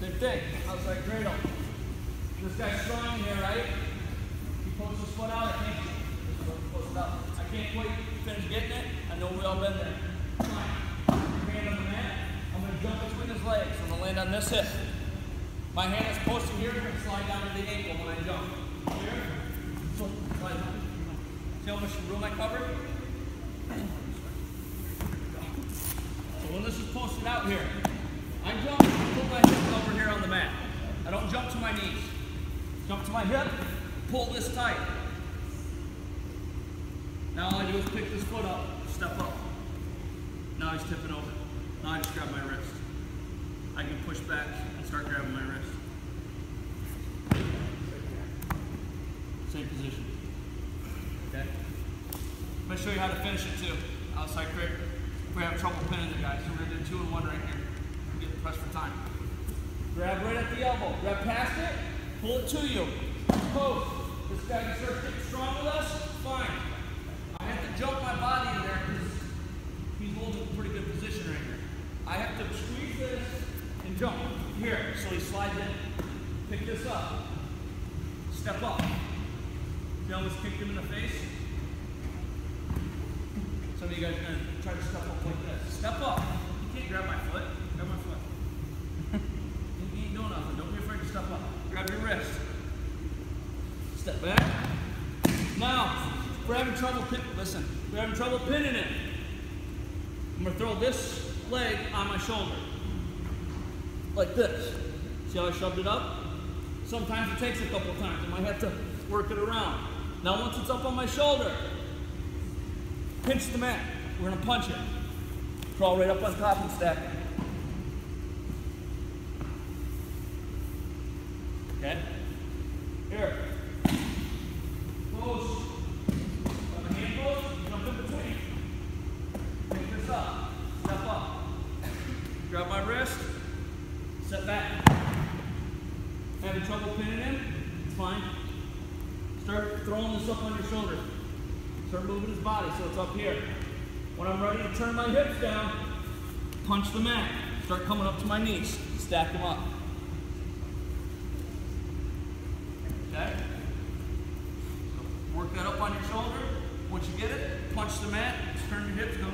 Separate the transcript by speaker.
Speaker 1: Same thing, outside cradle. This guy's strong here, right? He pulls his foot out, I can't, pulls it out. I can't quite finish getting it. I know we all been there. Hand on the mat. I'm gonna jump between his legs. I'm gonna land on this hip. My hand is posted here, I'm gonna slide down to the ankle when I jump. Here, so slide down. See how much room I covered? So when out here, I jump, put my hip over here on the mat. I don't jump to my knees. Jump to my hip, pull this tight. Now all I do is pick this foot up, step up. Now he's tipping over. Now I just grab my wrist. I can push back and start grabbing my wrist. Same position. Okay? I'm gonna show you how to finish it too. Outside. If we have trouble pinning the guys. so we're gonna do two and one right here. We're getting pressed for time. Grab Grab past it, pull it to you. Post. This guy can start getting strong with us, fine. I have to jump my body in there because he's holding a pretty good position right here. I have to squeeze this and jump. Here, so he slides in. Pick this up. Step up. I almost kicked him in the face? Some of you guys are gonna try to step up like this. Step up. You can't. Grab my foot. you ain't doing nothing. Don't be afraid to step up. Grab your wrist. Step back. Now, we're having trouble pin listen, we're having trouble pinning it. I'm gonna throw this leg on my shoulder. Like this. See how I shoved it up? Sometimes it takes a couple times. I might have to work it around. Now once it's up on my shoulder, pinch the mat. We're gonna punch it. Crawl right up on top and stack it. Okay? Here. Close. Got my hand close, jump in between. Pick this up. Step up. Grab my wrist. Step back. Having trouble pinning in? It's fine. Start throwing this up on your shoulder. Start moving his body so it's up here. When I'm ready to turn my hips down, punch the mat. Start coming up to my knees. Stack them up. Okay? Work that up on your shoulder. Once you get it, punch the mat, turn your hips, go